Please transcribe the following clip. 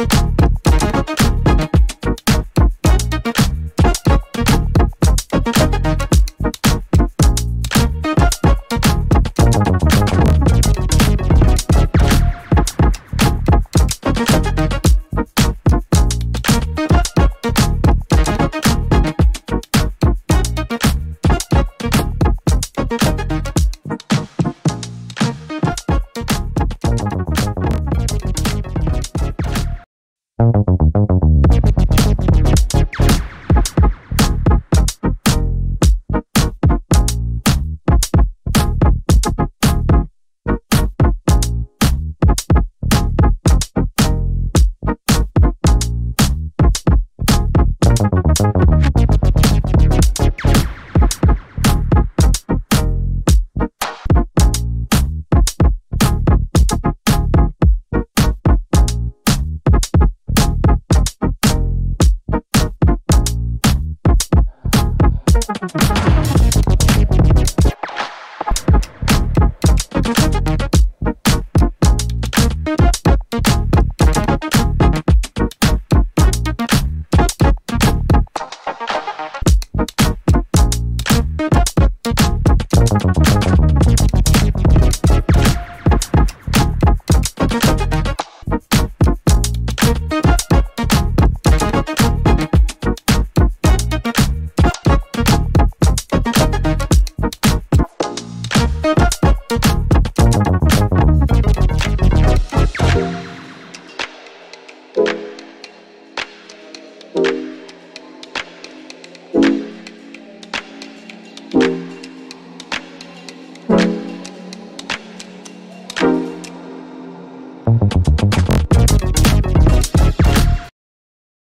you